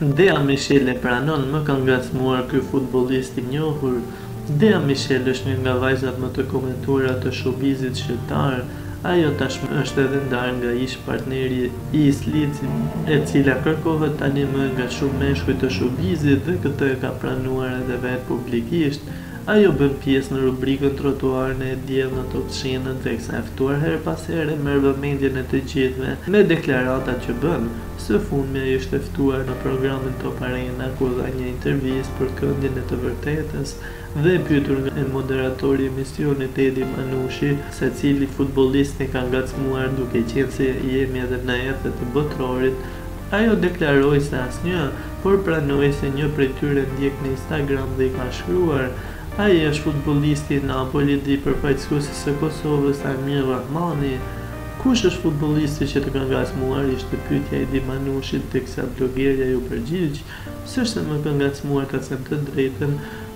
Dea Mishel e pranon, më ka ngacmuar ky futbollist i njohur. Dea Mishel është një nga vajzat më të komentuara të showbizit shqiptar. Ajo tashmë është edhe ndarë nga ish-partneri Isli Islami, e cila kërkohet tanimë nga shumë meshkuj të showbizit dhe këtë e ka pranuar edhe vetë publikisht. Ajo bën pjesë në rubrikën Trotuar në E Diell në Top Channel teksa e ftuar herë pas here merr vëmendjen e të gjithëve me deklaratat që bën. Së fundmi ajo ishte e ftuar në programin Top Arena ku dha një intervistë për Këndin e të Vërtetës dhe e pyetur nga moderatori i emisionit Edi Manushi se cili futbollist e ka ngacmuar duke qenë se jemi edhe në ethe të Botërorit Ajo deklaroi se asnjë, por pranoi se një prej tyre e ndjek në Instagram dhe i ka shkruar. Ai është futbollisti i Napolit dhe i përfaqësueses së Kosovës, Amir Rrahmani. Kush është futbollisti që të ka ngacmuar, ishte pyetja e Edi Manushit, teksa blogerja iu përgjigj, S'është se më ka ngacmuar ta them të drejtën,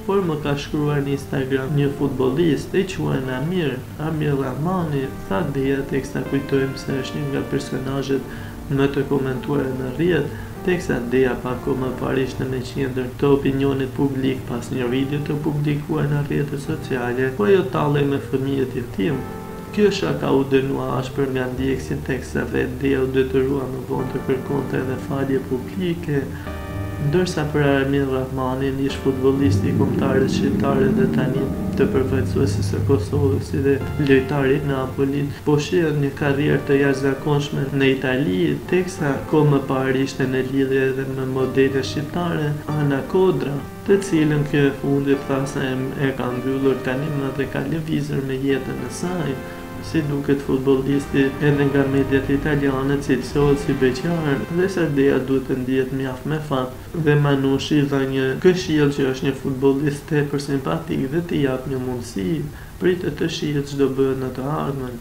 por më ka shkruar në Instagram një futbollist, e quajnë Amir, Amir Rrahmani, tha Dea teksa kujtojmë se është një nga personazhet Më të komentuara në rrjet, teksa Dea pak kohë më parë ishte në qendër të opinionit publik pas një video të publikuar në rrjetet sociale, ku ajo tallej me fëmijët jetimë. Kjo shaka u dënua ashpër nga ndjekësit teksa vetë Dea u detyrua më vonë të kërkonte edhe falje publike. Ndërsa për Armin Rrahmanin, ish-futbollisti i Kombëtares shqiptare dhe tani të përfaqësueses së Kosovës si dhe lojtar i Napolit, po shihet një karrierë të jashtëzakonshme në Itali, teksa kohë më parë ishte në lidhje edhe me modelen shqiptare, Ana Kodra, të cilën kjo e fundit tha se e ka mbyllur tanimë dhe ka lëvizur me jetën e saj. Si duket futbollisti edhe nga mediat italiane cilësohet si beqar dhe sa Dea duhet të ndihet mjaft me fat dhe Manushi i dha një këshillë që është një futbollist tepër simpatik dhe t'i japë një mundësi, pritet të shihet ç'do bëhet në të ardhmen.